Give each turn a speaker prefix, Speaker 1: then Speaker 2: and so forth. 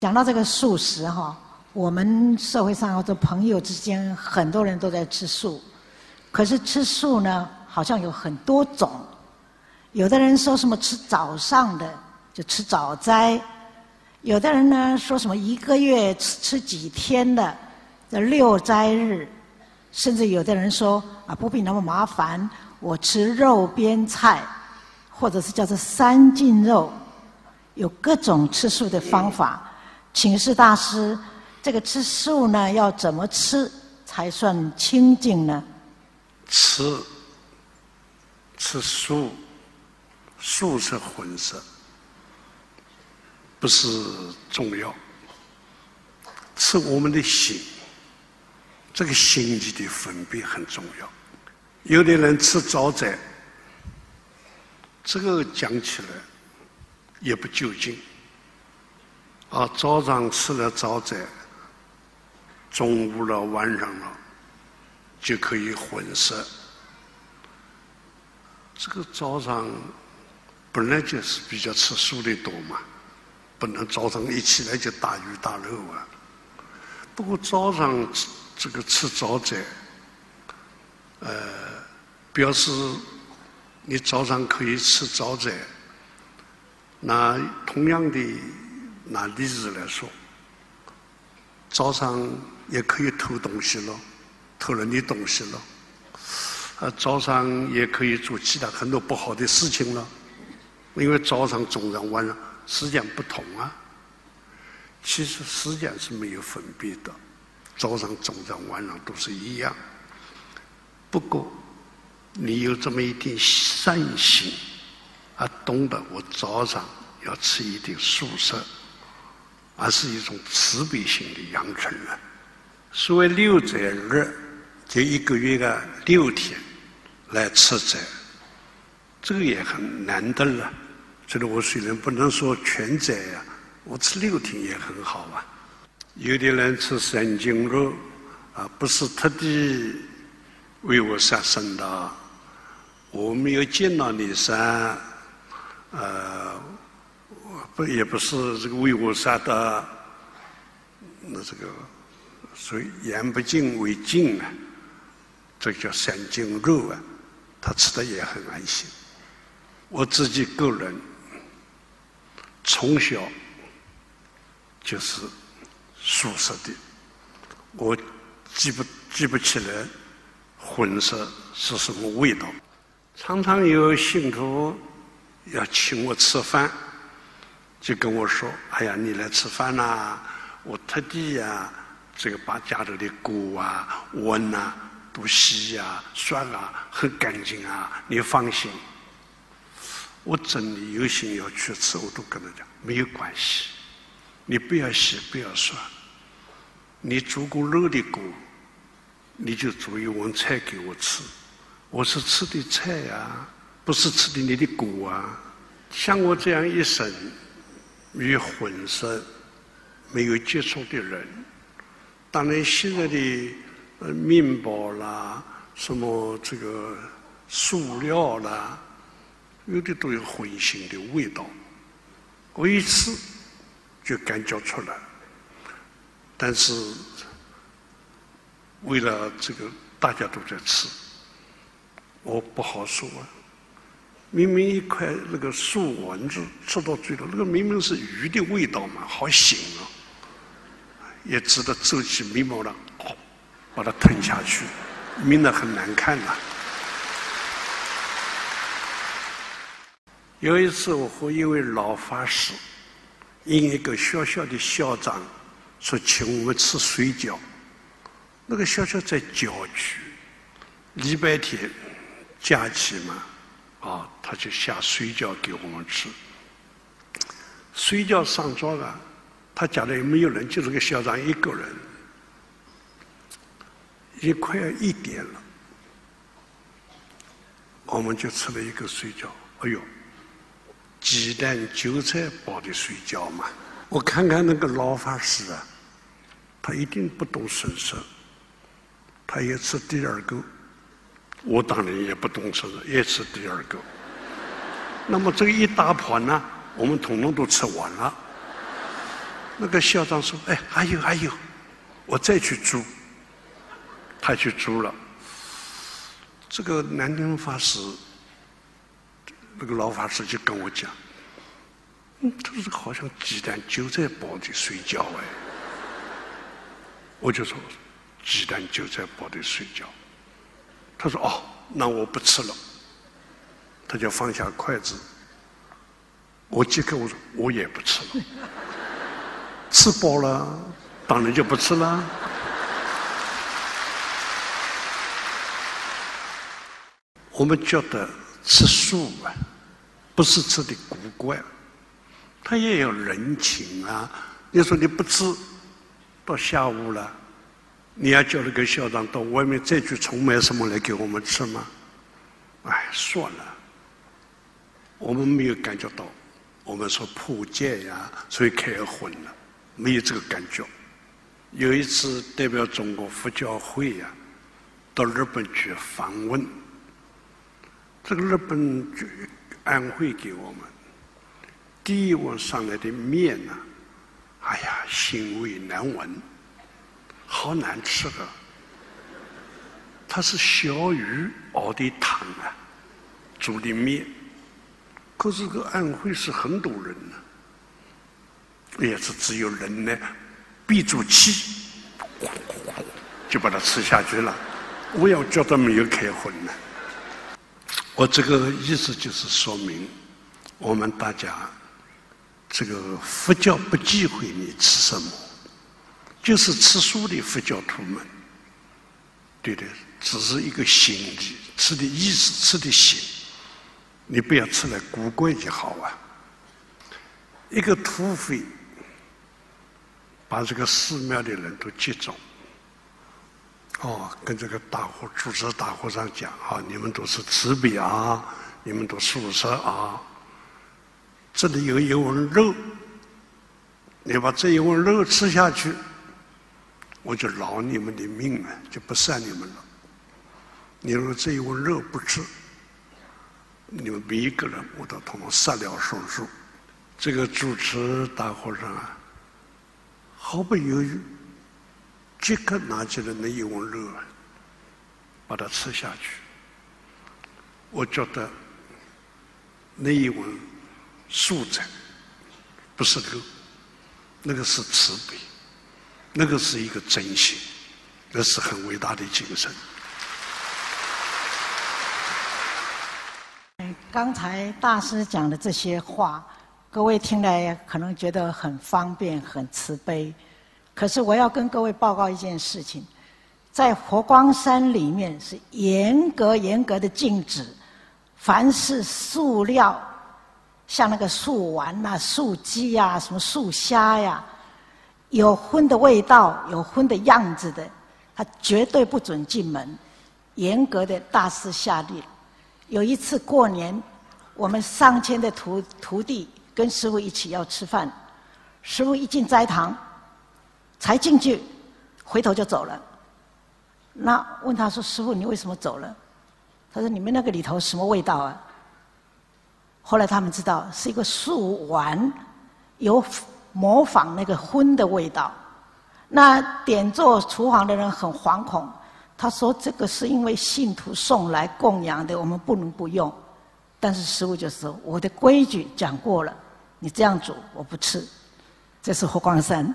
Speaker 1: 讲到这个素食哈，我们社会上或者朋友之间，很多人都在吃素。可是吃素呢，好像有很多种。有的人说什么吃早上的就吃早斋，有的人呢说什么一个月吃吃几天的这六斋日，甚至有的人说啊不必那么麻烦，我吃肉边菜，或者是叫做三净肉，有各种吃素的方法。请示大师，这个吃素呢，要怎么吃才算清净呢？
Speaker 2: 吃吃素，素是荤色，不是重要。吃我们的心，这个心机的分别很重要。有的人吃早斋，这个讲起来也不究竟。啊，早上吃了早斋，中午了、晚上了，就可以荤食。这个早上本来就是比较吃素的多嘛，不能早上一起来就大鱼大肉啊。不过早上这个吃早斋，呃，表示你早上可以吃早斋，那同样的。拿例子来说，早上也可以偷东西了，偷了你东西了，啊，早上也可以做其他很多不好的事情了，因为早上、中上、晚上时间不同啊。其实时间是没有分别的，早上、中上、晚上都是一样。不过你有这么一点善心，啊，懂得我早上要吃一点素食。而是一种慈悲心的养成啊。所谓六斋日，就一个月的六天来吃斋，这个也很难得了。这里我虽然不能说全斋呀，我吃六天也很好啊。有的人吃三斤肉啊，不是特地为我杀生的，我没有见到你杀，呃。不也不是这个为我杀的，那这个所以言不尽为尽啊，这叫三斤肉啊，他吃的也很安心。我自己个人从小就是素食的，我记不记不起来荤食是什么味道。常常有信徒要请我吃饭。就跟我说：“哎呀，你来吃饭呐！我特地呀，这个把家里的锅啊、碗呐都洗呀、刷啊，很干净啊。你放心，我真的有心要去吃，我都跟他讲没有关系。你不要洗，不要刷，你煮过肉的锅，你就煮一碗菜给我吃。我是吃的菜呀，不是吃的你的锅啊。像我这样一生。”与荤食没有接触的人，当然现在的呃面包啦，什么这个塑料啦，有的都有荤腥的味道。我一吃就感觉出来，但是为了这个大家都在吃，我不好说啊。明明一块那个素丸子吃到嘴里，那个明明是鱼的味道嘛，好腥啊！也值得皱起眉毛了，把它吞下去，抿的很难看呐。有一次，我和一位老法师，因一个小小的校长说请我们吃水饺，那个小小在郊区，礼拜天假期嘛。啊，他就下水饺给我们吃。水饺上桌了，他家里没有人，就是个校长一个人，也快要一点了，我们就吃了一个水饺。哎呦，鸡蛋韭菜包的水饺嘛！我看看那个老法师啊，他一定不懂损色，他也吃第二个。我当然也不懂吃，也吃第二个。那么这一大盘呢，我们统统都吃完了。那个校长说：“哎，还有还有，我再去租。”他去租了。这个南京法师，那个老法师就跟我讲：“嗯，他说好像鸡蛋就在包里睡觉哎。”我就说：“鸡蛋就在包里睡觉。”他说：“哦，那我不吃了。”他就放下筷子。我即刻我说：“我也不吃了。”吃饱了，当然就不吃了。我们觉得吃素啊，不是吃的古怪，他也有人情啊。你说你不吃，到下午了，你要叫那个校长到外面再去重买什么来给我们吃吗？哎，算了，我们没有感觉到，我们说破戒呀，所以开荤了。没有这个感觉。有一次代表中国佛教会呀，到日本去访问，这个日本就安徽给我们第一碗上来的面呢，哎呀，腥味难闻，好难吃的。它是小鱼熬的汤啊，煮的面。可是个安徽是很多人呢。也是只有人呢，闭住气，就把它吃下去了。我要觉得没有开荤呢。我这个意思就是说明，我们大家这个佛教不忌讳你吃什么，就是吃素的佛教徒们，对的，只是一个心理，吃的意思，吃的心，你不要吃来古怪就好啊。一个土匪。把这个寺庙的人都集中，哦，跟这个大和主持大和尚讲啊，你们都是慈悲啊，你们都素食啊，这里有一碗肉，你把这一碗肉吃下去，我就饶你们的命了，就不杀你们了。你们这一碗肉不吃，你们每一个人我都统统杀了手术。这个主持大和尚啊。毫不犹豫，即刻拿起了那一碗肉，把它吃下去。我觉得那一碗素菜不是肉，那个是慈悲，那个是一个真心，那是很伟大的精神。
Speaker 1: 刚才大师讲的这些话。各位听来可能觉得很方便、很慈悲，可是我要跟各位报告一件事情：在佛光山里面是严格、严格的禁止，凡是塑料，像那个素丸呐、素鸡呀、什么素虾呀，有荤的味道、有荤的样子的，他绝对不准进门。严格的大师下令。有一次过年，我们上千的徒徒弟。跟师傅一起要吃饭，师傅一进斋堂，才进去，回头就走了。那问他说：“师傅，你为什么走了？”他说：“你们那个里头什么味道啊？”后来他们知道是一个素丸，有模仿那个荤的味道。那点做厨房的人很惶恐，他说：“这个是因为信徒送来供养的，我们不能不用。”但是师傅就说：“我的规矩讲过了，你这样煮我不吃。”这是活光山。